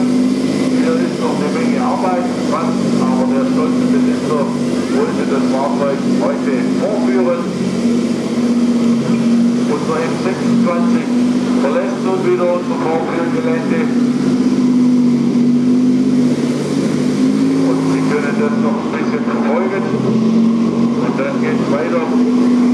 Hier ist noch eine Menge Arbeit dran, aber der stolze Besitzer wollte das Fahrzeug heute vorführen. Unser M26 verlässt nun wieder unser Vorführgelände. Und Sie können das noch ein bisschen verfolgen. Und dann geht es weiter.